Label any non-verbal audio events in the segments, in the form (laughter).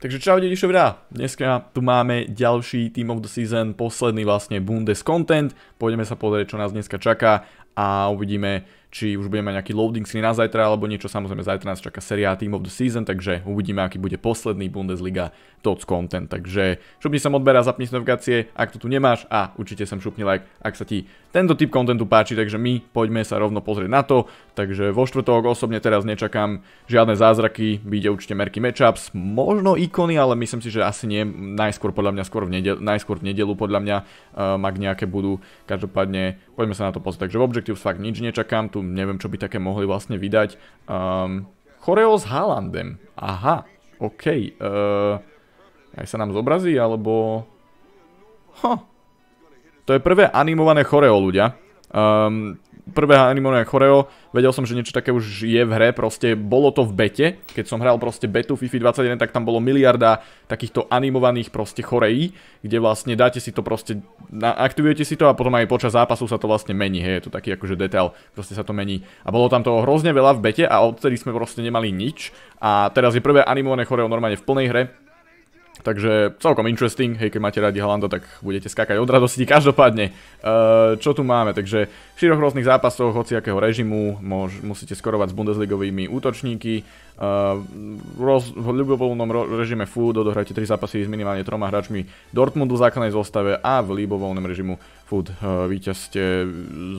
Takže čau dedičovia, dneska tu máme ďalší Team of the Season, posledný vlastne Bundes content, pôjdeme sa pozrieť, čo nás dneska čaká a uvidíme, či už budeme mať nejaký loading screen na zajtra alebo niečo, samozrejme zajtra nás čaká séria Team of the Season, takže uvidíme, aký bude posledný Bundesliga TOTS content, takže šupni sa odber a zapni si notifikácie, ak to tu nemáš a určite sem šupni like, ak sa ti tento typ kontentu páči, takže my poďme sa rovno pozrieť na to, takže vo štvrtok osobne teraz nečakám žiadne zázraky, vyjde určite merky matchups, možno ikony, ale myslím si, že asi nie, najskôr podľa mňa skôr v nedelu, najskôr v nedelu podľa mňa, um, ak nejaké budú, každopádne poďme sa na to pozrieť, takže v Objectives fakt nič nečakám, tu neviem, čo by také mohli vlastne vydať. Um, choreo s Haalandem. Aha, OK. Uh, aj sa nám zobrazí, alebo... Huh. To je prvé animované choreo, ľudia. Um, prvé animované choreo, vedel som, že niečo také už je v hre, proste bolo to v bete, keď som hral proste betu FIFA 21, tak tam bolo miliarda takýchto animovaných proste choreí, kde vlastne dáte si to proste, aktivujete si to a potom aj počas zápasu sa to vlastne mení, hej, je to taký akože detail, proste sa to mení. A bolo tam toho hrozne veľa v bete a odtedy sme proste nemali nič. A teraz je prvé animované choreo normálne v plnej hre, Takže celkom interesting, hej, keď máte radi Halanda, tak budete skákať od radosti. Každopádne, uh, čo tu máme? Takže v štyroch rôznych zápasoch hociakého režimu musíte skorovať s Bundesligovými útočníky. Roz, v ľubovoľnom režime Food odohrajte 3 zápasy s minimálne troma hráčmi Dortmundu v základnej zostave a v ľubovoľnom režimu Food uh, víťazte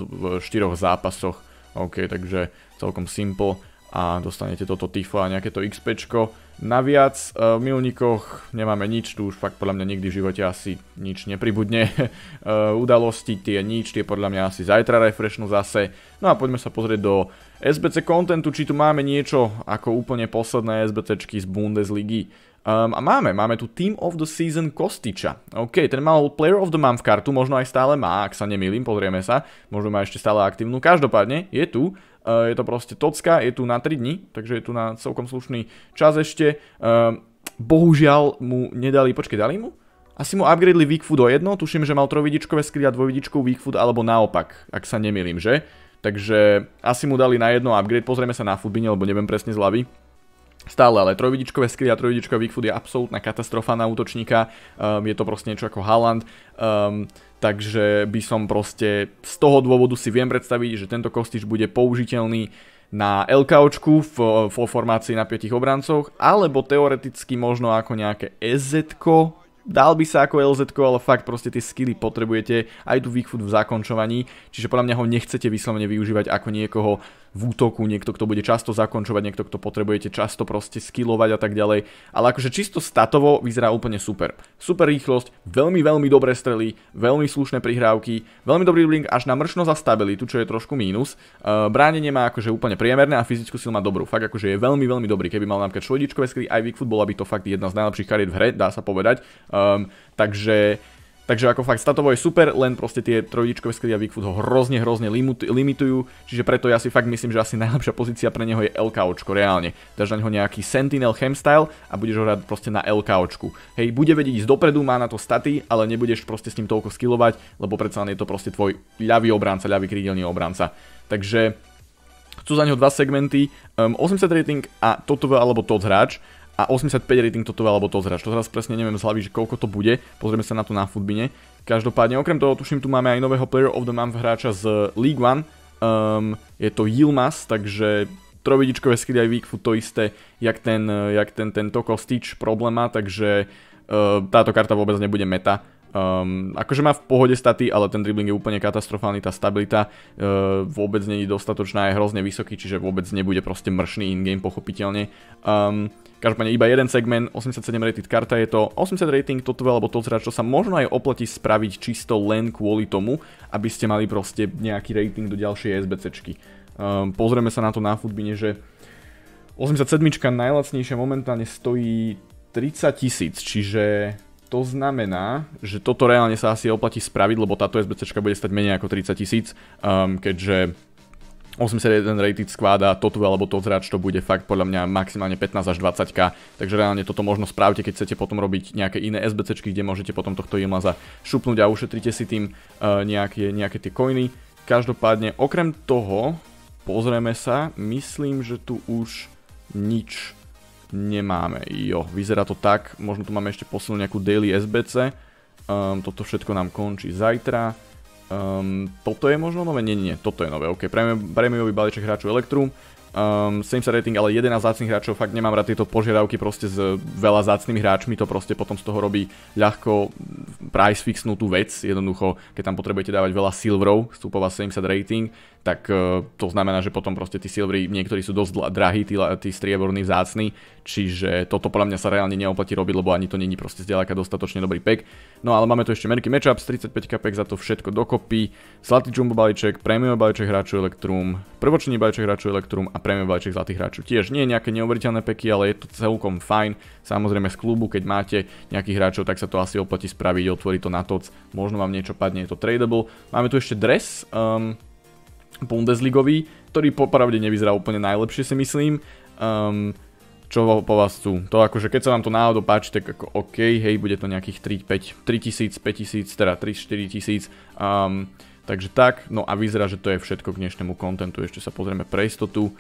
v štyroch zápasoch. OK, takže celkom simple a dostanete toto tifo a nejaké to XPčko. Naviac uh, v milníkoch nemáme nič, tu už fakt podľa mňa nikdy v živote asi nič nepribudne. uh, (laughs) udalosti tie nič, tie podľa mňa asi zajtra refreshnú zase. No a poďme sa pozrieť do SBC contentu, či tu máme niečo ako úplne posledné SBCčky z Bundesligy. Um, a máme, máme tu Team of the Season Kostiča. OK, ten mal Player of the Month kartu, možno aj stále má, ak sa nemýlim, pozrieme sa. Možno má ešte stále aktívnu. Každopádne, je tu. Uh, je to proste tocka, je tu na 3 dní, takže je tu na celkom slušný čas ešte. Um, bohužiaľ mu nedali, počkej, dali mu? Asi mu upgradeli Weak Food o jedno, tuším, že mal trojvidičkové skry a dvojvidičkovú Weak Food, alebo naopak, ak sa nemýlim, že? Takže asi mu dali na jedno upgrade, pozrieme sa na Foodbine, lebo neviem presne z hlavy. Stále, ale trojvidičkové skry a trojvidičkový Food je absolútna katastrofa na útočníka. Um, je to proste niečo ako Haaland. Um, takže by som proste z toho dôvodu si viem predstaviť, že tento kostič bude použiteľný na LKOčku v, v formácii na 5 obrancoch, alebo teoreticky možno ako nejaké SZ dal by sa ako LZ, ale fakt proste tie skilly potrebujete aj tu weak foot v zakončovaní, čiže podľa mňa ho nechcete vyslovene využívať ako niekoho v útoku, niekto, kto bude často zakončovať, niekto, kto potrebujete často proste skillovať a tak ďalej, ale akože čisto statovo vyzerá úplne super. Super rýchlosť, veľmi, veľmi dobré strely, veľmi slušné prihrávky, veľmi dobrý link až na mršnosť a stabilitu, čo je trošku mínus. Uh, bránenie má akože úplne priemerné a fyzickú silu má dobrú. Fakt akože je veľmi, veľmi dobrý. Keby mal napríklad švojdičkové skry aj Weak bola by to fakt jedna z najlepších kariet v hre, dá sa povedať. Um, takže Takže ako fakt statovo je super, len proste tie trojdičkové skry a Bigfoot ho hrozne, hrozne limitujú, čiže preto ja si fakt myslím, že asi najlepšia pozícia pre neho je LKOčko, reálne. Dáš na neho nejaký Sentinel Chemstyle a budeš ho hrať proste na LKOčku. Hej, bude vedieť ísť dopredu, má na to staty, ale nebudeš proste s ním toľko skillovať, lebo predsa len je to proste tvoj ľavý obranca, ľavý krídelný obranca. Takže chcú za neho dva segmenty, um, 80 rating a toto alebo tot hráč a 85 rating toto alebo to zrač. To teraz presne neviem z hlavy, že koľko to bude. Pozrieme sa na to na futbine. Každopádne, okrem toho, tuším, tu máme aj nového Player of the Month hráča z League One. Um, je to Yilmaz, takže trojvidičkové skily aj Weakfoot to isté, jak ten, jak ten, tento Kostič problém má, takže uh, táto karta vôbec nebude meta. Um, akože má v pohode staty, ale ten dribbling je úplne katastrofálny, tá stabilita uh, vôbec není dostatočná, je hrozne vysoký, čiže vôbec nebude proste mršný in-game pochopiteľne. Um, každopádne iba jeden segment, 87 rated karta, je to 80 rating, toto alebo to zrač, čo sa možno aj oplatí spraviť čisto len kvôli tomu, aby ste mali proste nejaký rating do ďalšej SBCčky. Um, pozrieme sa na to na futbine, že 87 najlacnejšia momentálne stojí 30 tisíc, čiže to znamená, že toto reálne sa asi oplatí spraviť, lebo táto SBC bude stať menej ako 30 tisíc, um, keďže 81 rated skváda, toto alebo to zrač to bude fakt podľa mňa maximálne 15 až 20k, takže reálne toto možno spravte, keď chcete potom robiť nejaké iné SBCčky, kde môžete potom tohto Ilmaza šupnúť a ušetrite si tým uh, nejaké, nejaké tie coiny. Každopádne, okrem toho, pozrieme sa, myslím, že tu už nič nemáme. Jo, vyzerá to tak, možno tu máme ešte posunúť nejakú daily SBC. Um, toto všetko nám končí zajtra. Um, toto je možno nové? Nie, nie, toto je nové. OK, prémiový balíček hráčov Electrum. Um, 70 rating, ale 11 zácných hráčov, fakt nemám rád tieto požiadavky proste s veľa zácnými hráčmi, to proste potom z toho robí ľahko price fixnutú vec, jednoducho, keď tam potrebujete dávať veľa silverov, vstupová 70 rating, tak uh, to znamená, že potom proste tí silvery, niektorí sú dosť drahí, tí, tí strieborní vzácni, čiže toto podľa mňa sa reálne neoplatí robiť, lebo ani to není proste zďaleka dostatočne dobrý pack. No ale máme tu ešte Merky Matchups, 35 pack za to všetko dokopy, Zlatý Jumbo balíček, Premium balíček hráčov Electrum, prvočný balíček hráčov Electrum a Premium balíček zlatých hráčov. Tiež nie nejaké neuveriteľné peky, ale je to celkom fajn. Samozrejme z klubu, keď máte nejakých hráčov, tak sa to asi oplatí spraviť, otvoriť to na toc, možno vám niečo padne, je to tradable. Máme tu ešte dres, um, Bundesligový, ktorý popravde nevyzerá úplne najlepšie si myslím. Um, čo po vás chcú. To akože keď sa vám to náhodou páči, tak ako OK, hej, bude to nejakých 3, 5, 3 tisíc, 5 tisíc, teda 3, 4 tisíc. Um, takže tak, no a vyzerá, že to je všetko k dnešnému kontentu. Ešte sa pozrieme pre istotu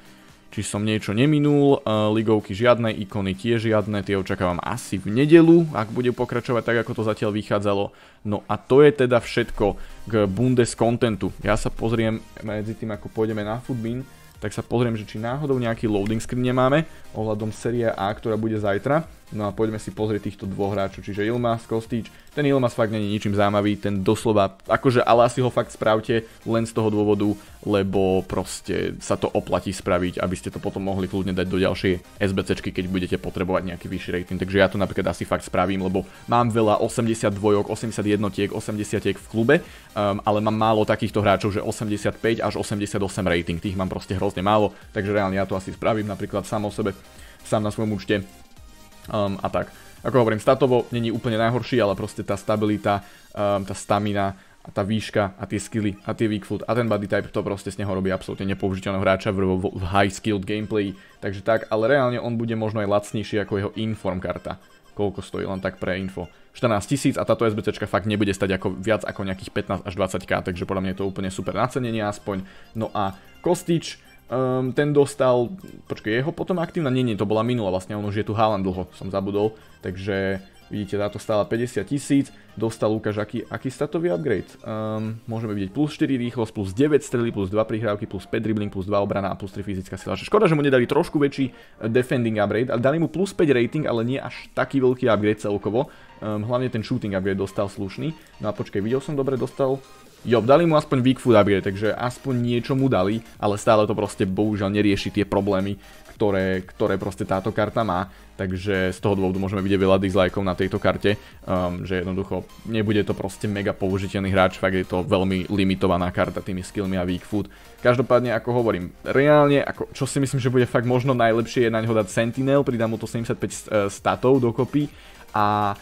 či som niečo neminul, uh, ligovky žiadne, ikony tiež žiadne, tie očakávam asi v nedelu, ak bude pokračovať tak, ako to zatiaľ vychádzalo. No a to je teda všetko k Bundes contentu. Ja sa pozriem medzi tým, ako pôjdeme na Footbin, tak sa pozriem, že či náhodou nejaký loading screen nemáme ohľadom série A, ktorá bude zajtra. No a poďme si pozrieť týchto dvoch hráčov, čiže Ilmas, Kostič. Ten Ilmas fakt není ničím zaujímavý, ten doslova, akože ale asi ho fakt spravte len z toho dôvodu, lebo proste sa to oplatí spraviť, aby ste to potom mohli kľudne dať do ďalšej SBCčky, keď budete potrebovať nejaký vyšší rating. Takže ja to napríklad asi fakt spravím, lebo mám veľa 82, 81, 80 v klube, um, ale mám málo takýchto hráčov, že 85 až 88 rating, tých mám proste hrozne málo, takže reálne ja to asi spravím napríklad sám o sebe, sám na svojom účte um, a tak. Ako hovorím, statovo není úplne najhorší, ale proste tá stabilita, um, tá stamina a tá výška a tie skilly a tie weak foot a ten body type to proste z neho robí absolútne nepoužiteľného hráča v, v, v high skilled gameplay, takže tak, ale reálne on bude možno aj lacnejší ako jeho inform karta. Koľko stojí len tak pre info. 14 tisíc a táto SBC fakt nebude stať ako, viac ako nejakých 15 až 20k, takže podľa mňa je to úplne super nacenenie aspoň. No a Kostič, Um, ten dostal, počkej, jeho potom aktívna, nie, nie, to bola minula vlastne, on už je tu Haaland dlho, som zabudol, takže vidíte, táto stála 50 tisíc, dostal Lukáš aký, aký statový upgrade, um, môžeme vidieť plus 4 rýchlosť, plus 9 strely, plus 2 prihrávky, plus 5 dribbling, plus 2 obrana a plus 3 fyzická sila. Škoda, že mu nedali trošku väčší eh, defending upgrade, dali mu plus 5 rating, ale nie až taký veľký upgrade celkovo, um, hlavne ten shooting upgrade dostal slušný, no a počkej, videl som dobre, dostal Jo, dali mu aspoň weak food upgrade, takže aspoň niečo mu dali, ale stále to proste bohužiaľ nerieši tie problémy, ktoré, ktoré proste táto karta má. Takže z toho dôvodu môžeme vidieť veľa dislikeov na tejto karte, um, že jednoducho nebude to proste mega použiteľný hráč, fakt je to veľmi limitovaná karta tými skillmi a weak food. Každopádne, ako hovorím, reálne, ako, čo si myslím, že bude fakt možno najlepšie je na ňo dať Sentinel, pridám mu to 75 uh, statov dokopy a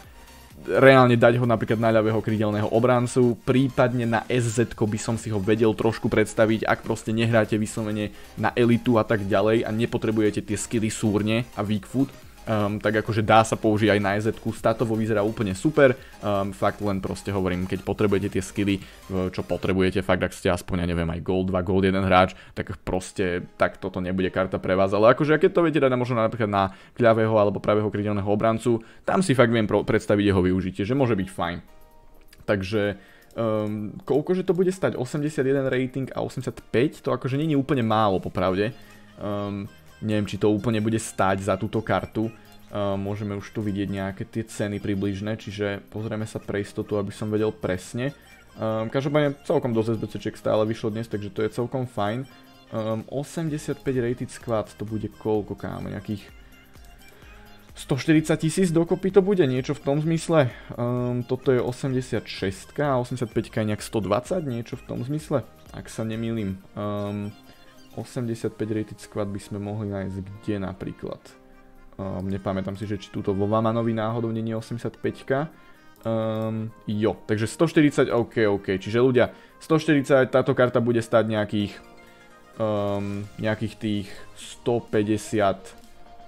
reálne dať ho napríklad na ľavého krídelného obrancu, prípadne na SZ by som si ho vedel trošku predstaviť, ak proste nehráte vyslovene na elitu a tak ďalej a nepotrebujete tie skilly súrne a weak foot, um, tak akože dá sa použiť aj na EZ, statovo vyzerá úplne super, um, fakt len proste hovorím, keď potrebujete tie skilly, čo potrebujete, fakt ak ste aspoň, ja neviem, aj Gold 2, Gold 1 hráč, tak proste, tak toto nebude karta pre vás, ale akože keď to viete dať možno napríklad na kľavého alebo pravého krydelného obrancu, tam si fakt viem predstaviť jeho využitie, že môže byť fajn. Takže um, koľko že to bude stať? 81 rating a 85? To akože je úplne málo popravde. Um, Neviem, či to úplne bude stať za túto kartu. Môžeme už tu vidieť nejaké tie ceny približné, čiže pozrieme sa pre istotu, aby som vedel presne. Um, každopádne celkom dosť SBCček stále vyšlo dnes, takže to je celkom fajn. Um, 85 rated squad, to bude koľko kámo, nejakých 140 tisíc dokopy to bude, niečo v tom zmysle. Toto je 86 a 85 je nejak 120, niečo v tom zmysle, ak sa nemýlim. Um, 85 rated squad by sme mohli nájsť kde napríklad. Um, nepamätám si, že či túto vo Vamanovi náhodou není 85 um, Jo, takže 140, ok, ok, čiže ľudia, 140, táto karta bude stať nejakých um, nejakých tých 150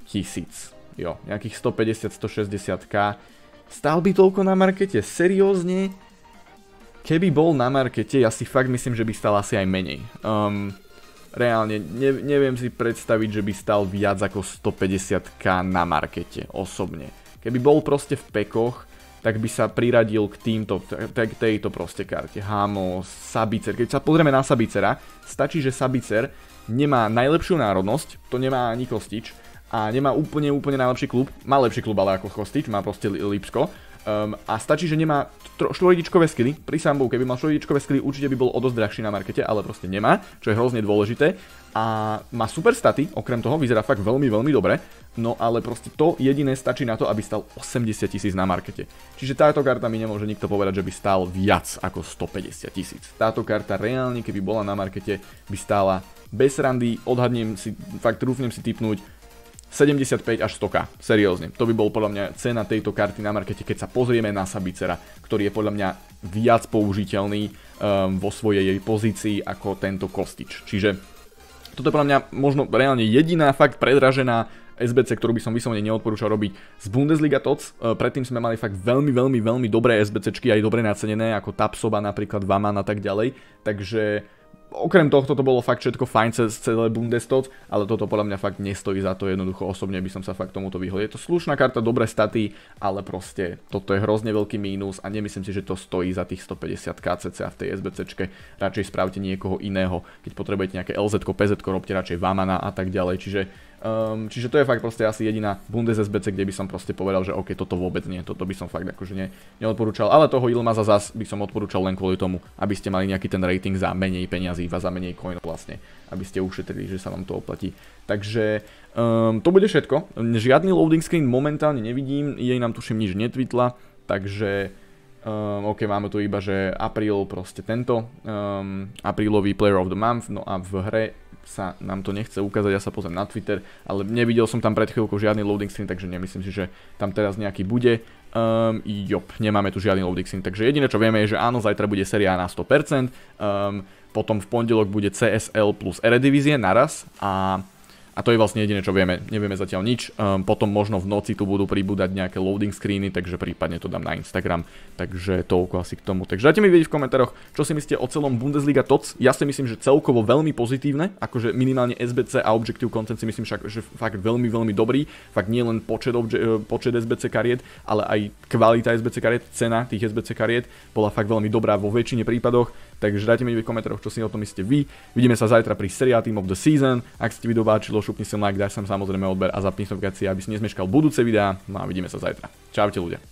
tisíc. Jo, nejakých 150-160k. Stál by toľko na markete? Seriózne? Keby bol na markete, ja si fakt myslím, že by stal asi aj menej. Um, reálne ne, neviem si predstaviť, že by stal viac ako 150k na markete osobne. Keby bol proste v pekoch, tak by sa priradil k týmto, k tejto proste karte. Hamo, Sabicer. Keď sa pozrieme na Sabicera, stačí, že Sabicer nemá najlepšiu národnosť, to nemá ani Kostič, a nemá úplne, úplne najlepší klub. Má lepší klub ale ako Kostič, má proste Lipsko. Um, a stačí, že nemá štvoredičkové skily. Pri Sambu, keby mal štvoredičkové skily, určite by bol o dosť drahší na markete, ale proste nemá, čo je hrozne dôležité. A má super staty, okrem toho vyzerá fakt veľmi, veľmi dobre. No ale proste to jediné stačí na to, aby stal 80 tisíc na markete. Čiže táto karta mi nemôže nikto povedať, že by stál viac ako 150 tisíc. Táto karta reálne, keby bola na markete, by stála bez randy, odhadnem si, fakt trúfnem si typnúť 75 až 100k. Seriózne. To by bol podľa mňa cena tejto karty na markete, keď sa pozrieme na Sabicera, ktorý je podľa mňa viac použiteľný um, vo svojej jej pozícii ako tento Kostič. Čiže toto je podľa mňa možno reálne jediná fakt predražená SBC, ktorú by som vyslovene neodporúčal robiť z Bundesliga TOC. Uh, predtým sme mali fakt veľmi, veľmi, veľmi dobré SBCčky, aj dobre nacenené, ako Tapsoba napríklad, Vaman a tak ďalej. Takže okrem tohto to bolo fakt všetko fajn cez celé Bundestot, ale toto podľa mňa fakt nestojí za to jednoducho osobne by som sa fakt tomuto vyhol. Je to slušná karta, dobré staty, ale proste toto je hrozne veľký mínus a nemyslím si, že to stojí za tých 150 KCC v tej SBCčke. Radšej spravte niekoho iného, keď potrebujete nejaké LZ, PZ, robte radšej Vamana a tak ďalej. Čiže Um, čiže to je fakt proste asi jediná Bundes SBC, kde by som proste povedal, že OK, toto vôbec nie, toto by som fakt akože ne, neodporúčal, ale toho Ilmaza zas by som odporúčal len kvôli tomu, aby ste mali nejaký ten rating za menej peňazí a za menej coinov vlastne, aby ste ušetrili, že sa vám to oplatí. Takže um, to bude všetko, žiadny loading screen momentálne nevidím, jej nám tuším nič netvitla, takže Um, OK, máme tu iba, že apríl proste tento, um, aprílový Player of the Month, no a v hre sa nám to nechce ukázať, ja sa pozriem na Twitter, ale nevidel som tam pred chvíľkou žiadny loading screen, takže nemyslím si, že tam teraz nejaký bude. Um, jop, nemáme tu žiadny loading screen, takže jediné čo vieme je, že áno, zajtra bude séria na 100%, um, potom v pondelok bude CSL plus Eredivisie naraz a a to je vlastne jediné, čo vieme. Nevieme zatiaľ nič. Um, potom možno v noci tu budú pribúdať nejaké loading screeny, takže prípadne to dám na Instagram. Takže toľko asi k tomu. Takže dajte mi vedieť v komentároch, čo si myslíte o celom Bundesliga TOC. Ja si myslím, že celkovo veľmi pozitívne, akože minimálne SBC a Objective Content si myslím však, že fakt veľmi, veľmi dobrý. Fakt nie len počet, obje, počet SBC kariet, ale aj kvalita SBC kariet, cena tých SBC kariet bola fakt veľmi dobrá vo väčšine prípadoch. Takže dajte mi vedieť v komentároch, čo si o tom myslíte vy. Vidíme sa zajtra pri Seria Team of the Season. Ak ste video šupni si like, daj sa samozrejme odber a zapni notifikácie, aby si nezmeškal budúce videá. No a vidíme sa zajtra. Čaute ľudia.